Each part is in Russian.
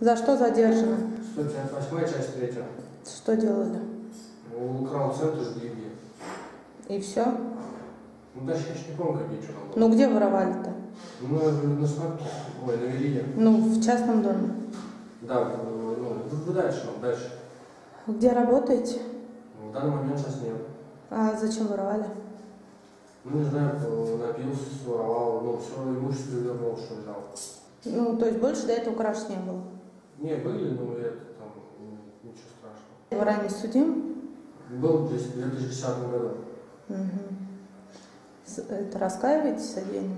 За что задержаны? 158 часть 3. Что делали? Ну, украл центр деньги. И все? Ну, дальше я не помню, какие что там было. Ну где воровали-то? Ну, на смотке. Ой, на Велие. Ну, в частном доме. Да, ну, дальше, дальше. Где работаете? Ну, В данный момент сейчас нет. А зачем воровали? Ну, не знаю, напился, своровал, ну, все имущество вернул, что взял. Ну, то есть больше до этого краж не было. Не, были, но это там, ничего страшного. Вы ранее судим? Был здесь в 2010 году. С- Это раскаиваетесь содеянном?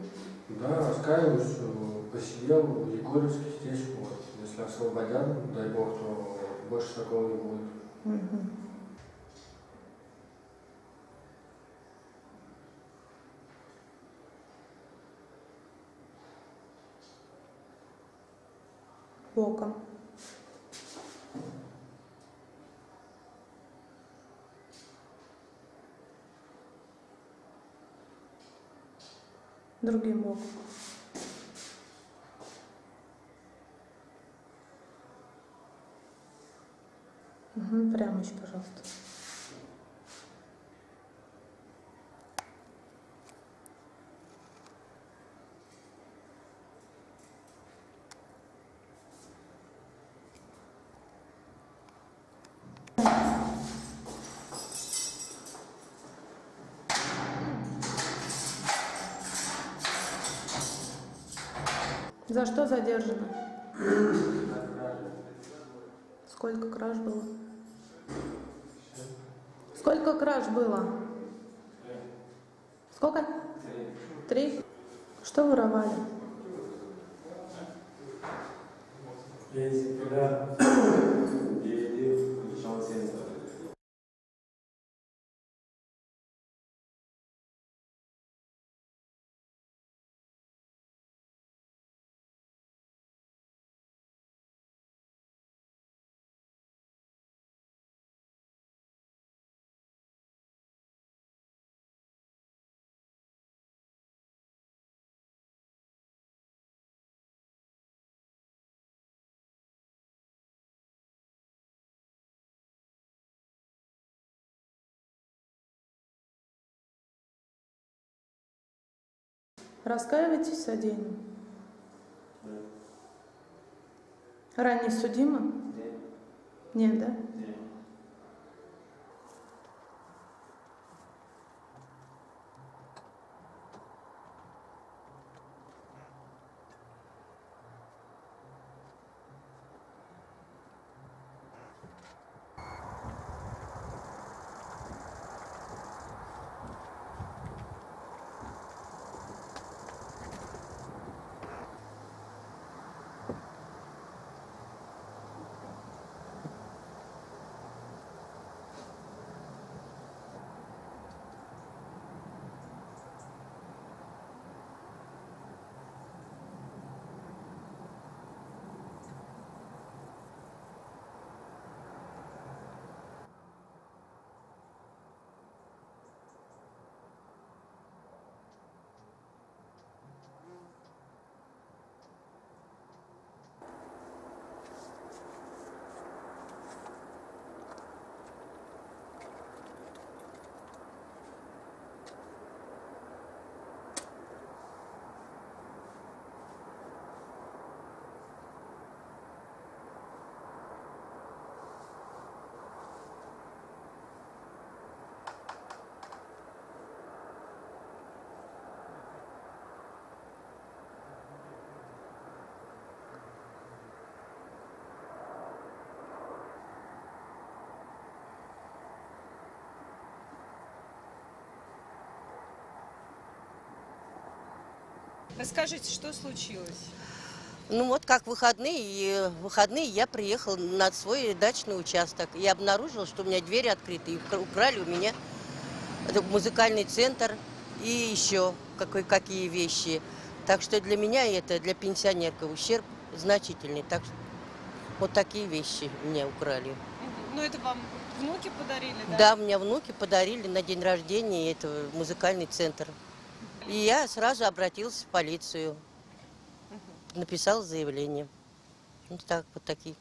Да, раскаиваюсь, э, посидел в Егорьевске здесь, вот. Если освободят, дай бог, то больше такого не будет. Мгм. Боком. Другим боком. Угу, прямо еще, пожалуйста. За что задержано? Сколько краж было? Сколько краж было? Сколько? Три. Что воровали? DVD, Раскаиваетесь в содеянном? Ранее судимо? Нет, да? Расскажите, что случилось? Ну вот как выходные, и выходные я приехал на свой дачный участок и обнаружил, что у меня двери открыты. И укра- украли у меня музыкальный центр и еще какой, какие вещи. Так что для меня это, для пенсионерка, ущерб значительный. Так что вот такие вещи меня украли. Ну, это вам внуки подарили, да? Да, мне внуки подарили на день рождения этого музыкальный центр. И я сразу обратился в полицию, написал заявление. Вот так, вот такие